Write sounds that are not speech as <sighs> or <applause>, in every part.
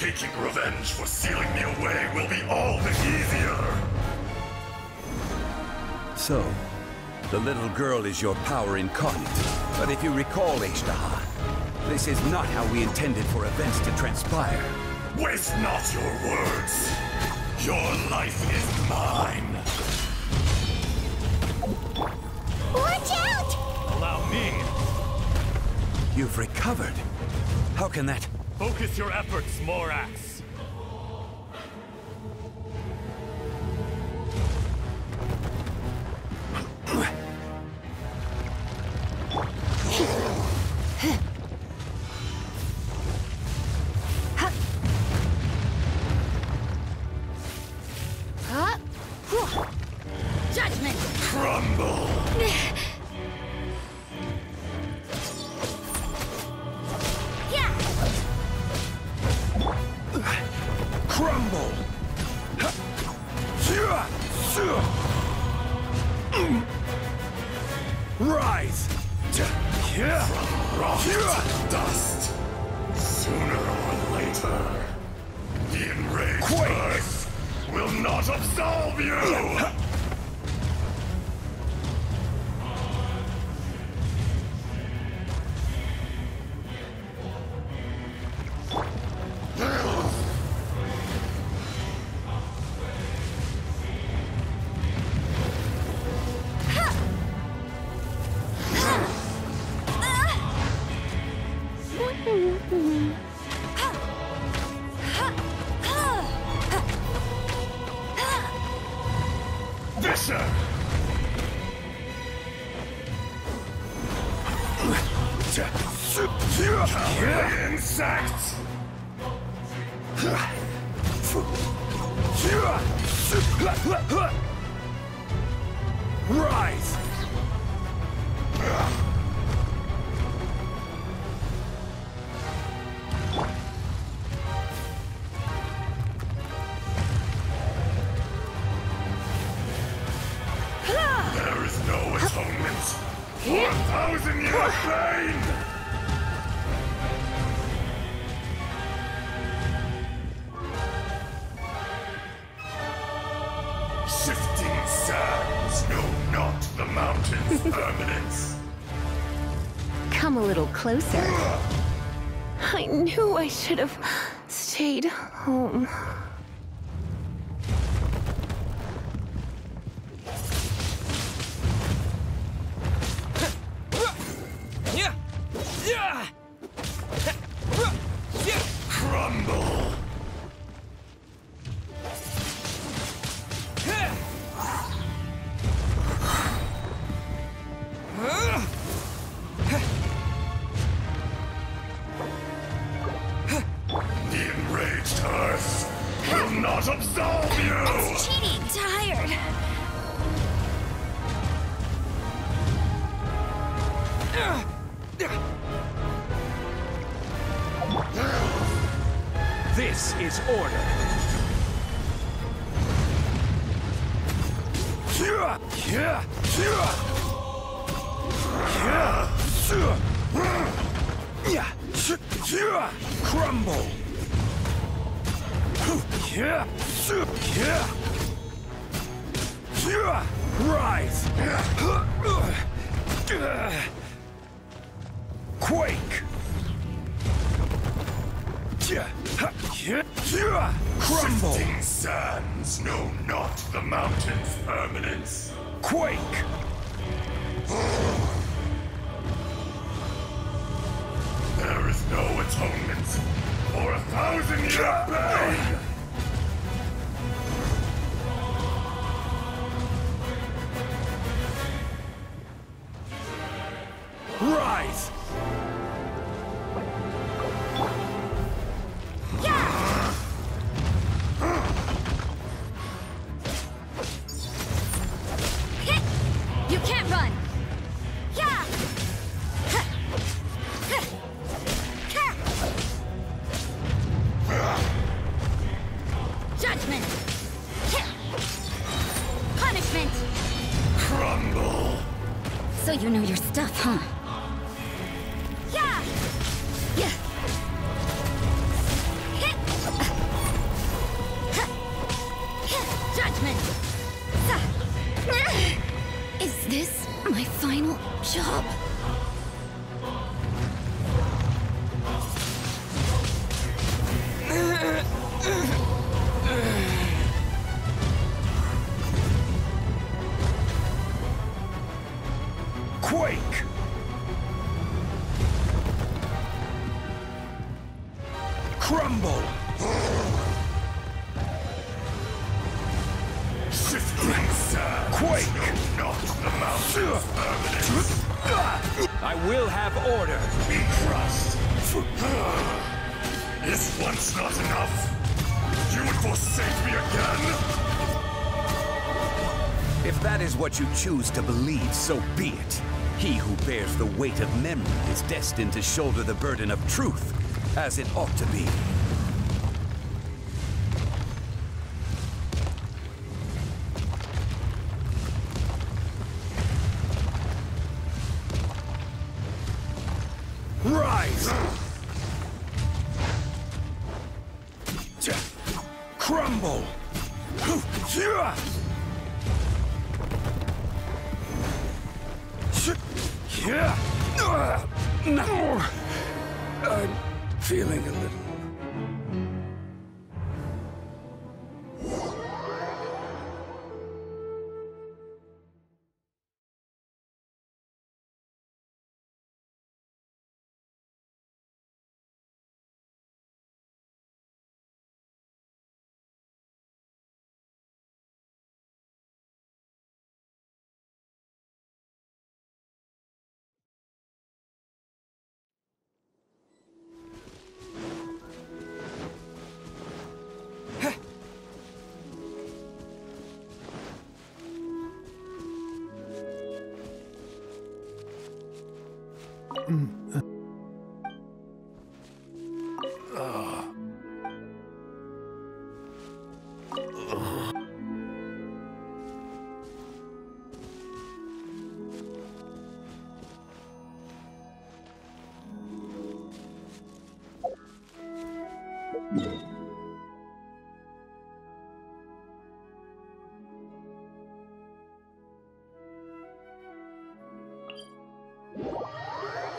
Taking revenge for sealing me away will be all the easier. So, the little girl is your power incarnate. But if you recall, Azhdaha, this is not how we intended for events to transpire. Waste not your words. Your life is mine. Watch out! Allow me. You've recovered. How can that... Focus your efforts, Morax. Crumble! Rise! Rot to dust. Sooner or later, the enraged Quake. earth will not absolve you! A thousand year pain! Shifting sands know not the mountain's <laughs> permanence. Come a little closer. <sighs> I knew I should have stayed home. Crumble! Rise! Quake! Crumble! Shifting sands know not the mountain's permanence. Quake! There is no atonement for a thousand year pain! Rise! Job? Quake! Crumble! Quake! Not the. I will have order! Be crushed. Is once not enough? You would forsake me again? If that is what you choose to believe, so be it. He who bears the weight of memory is destined to shoulder the burden of truth, as it ought to be. I'm feeling a little... Get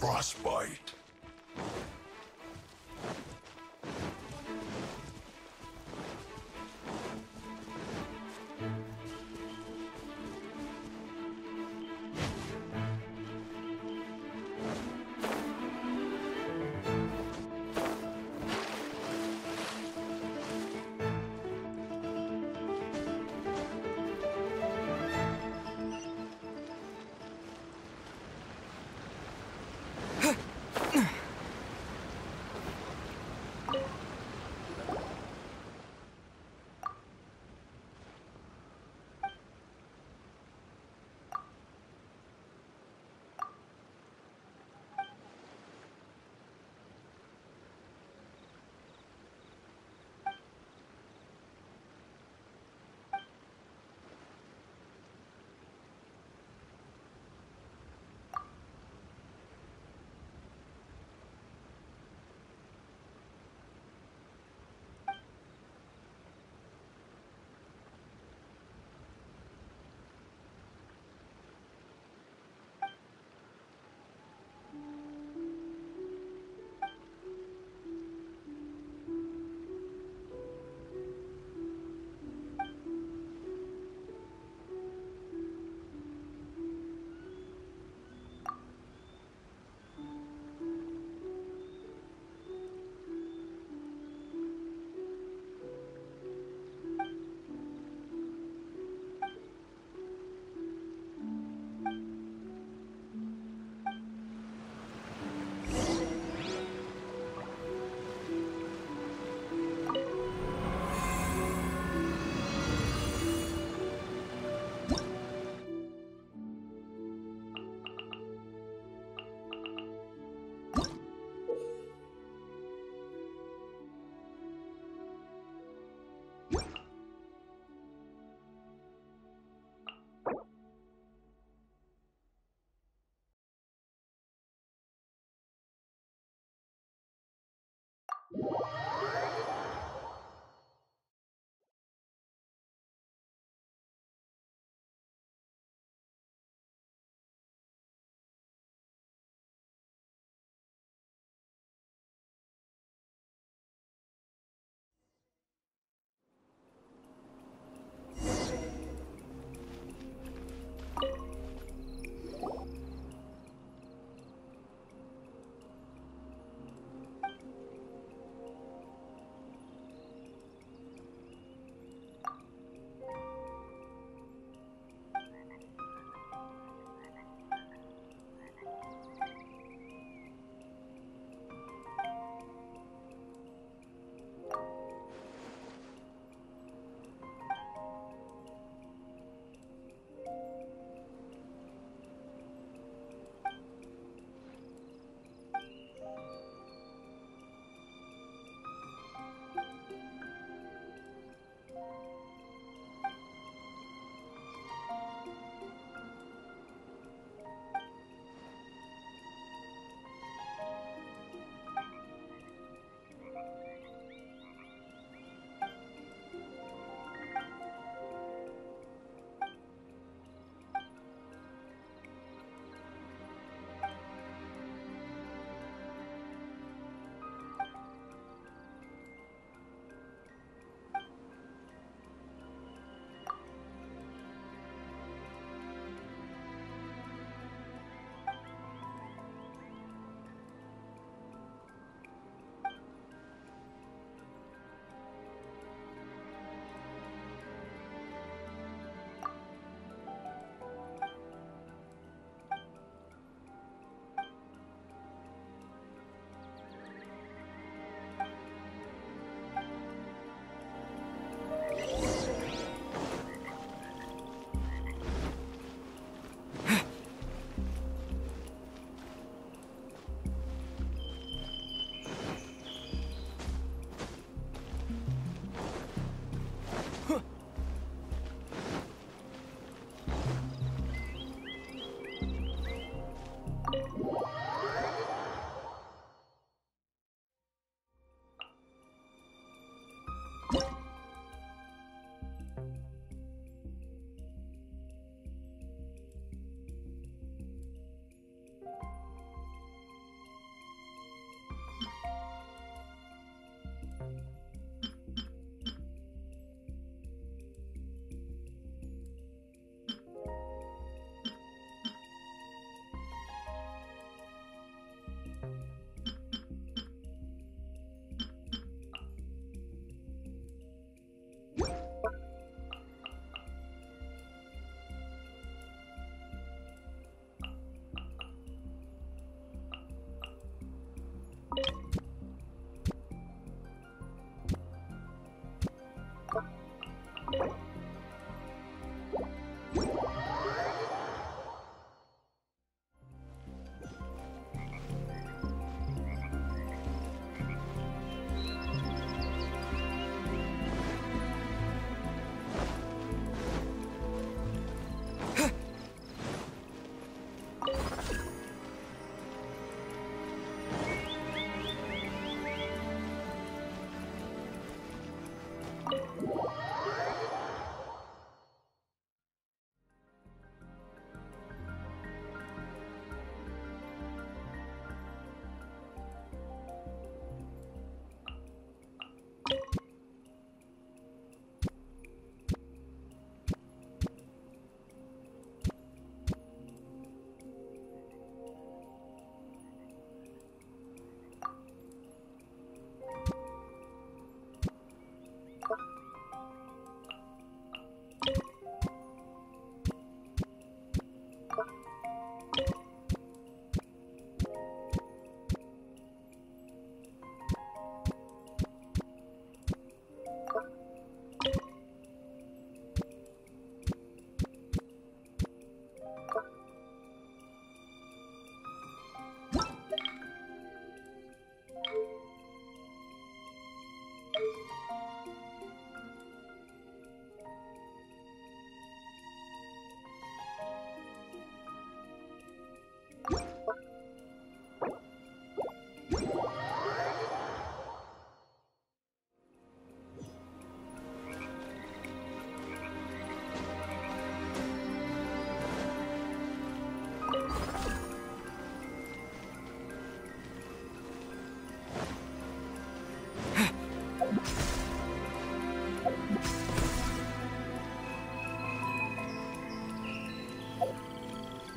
frostbite.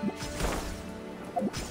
Thank